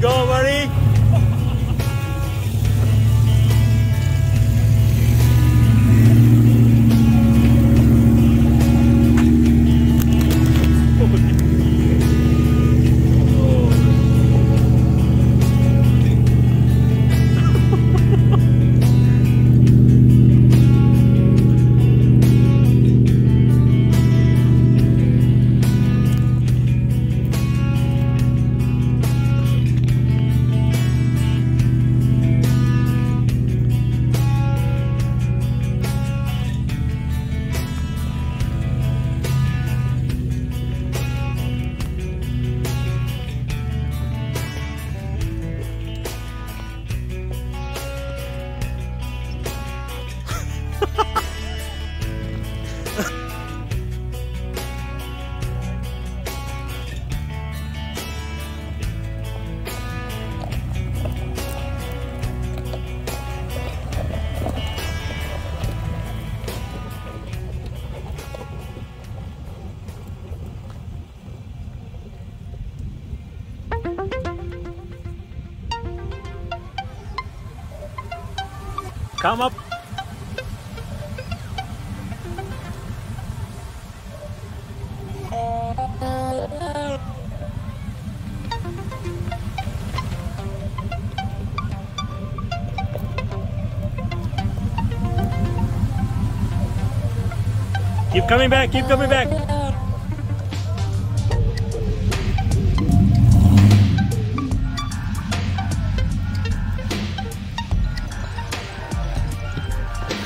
Go, buddy. Come up. Keep coming back, keep coming back.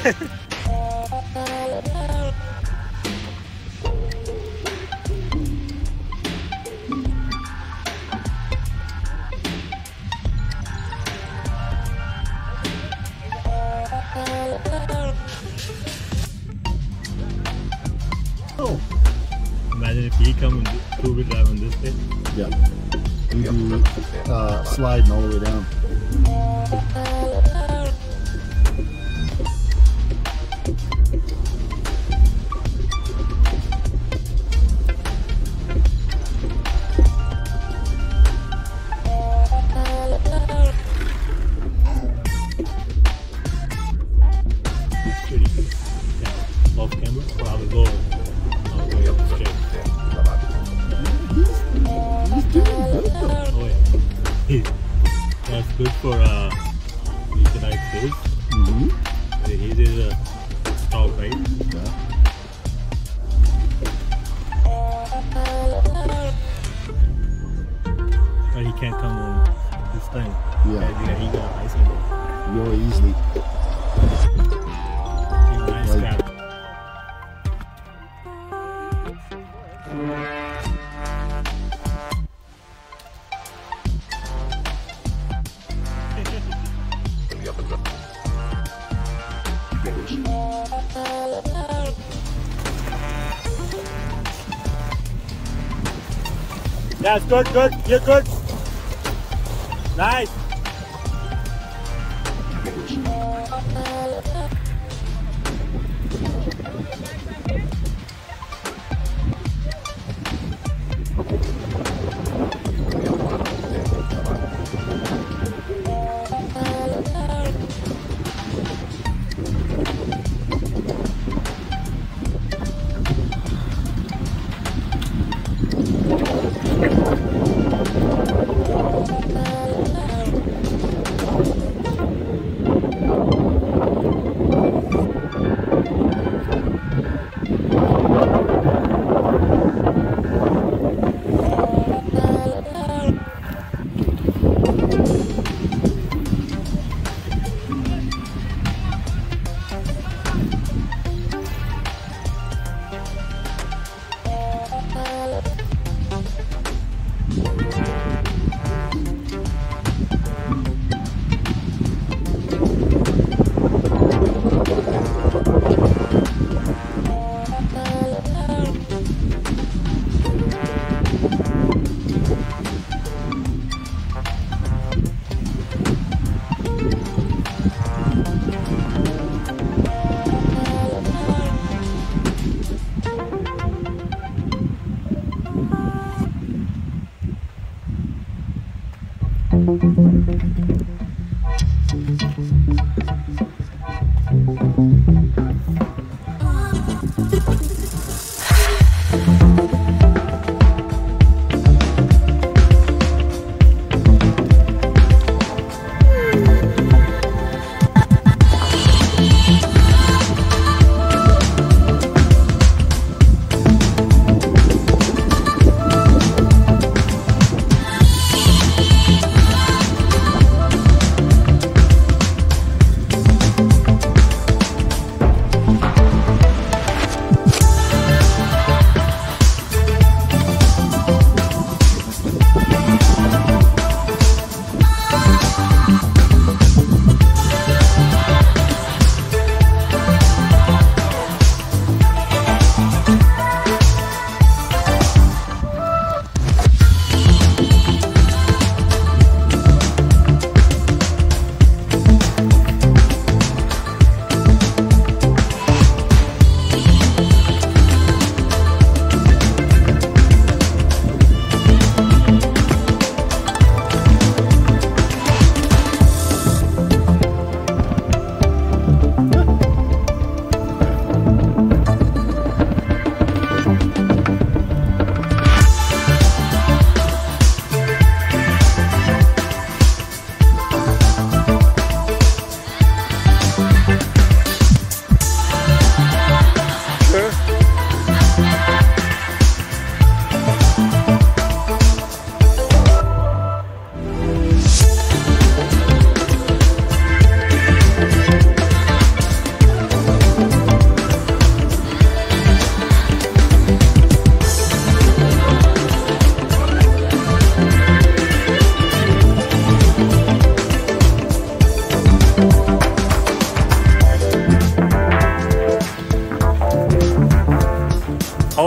Oh. Imagine if he come and two wheel drive on this thing. Yeah. Uh, sliding all the way down. Weeknight days. Mm-hmm. He is a stop, right? Yeah. But he can't come on this time. Yeah. Yeah, he got ice on Go easily. That's good, good. You're good. Nice.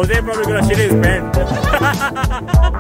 Jose probably gonna shit his pants.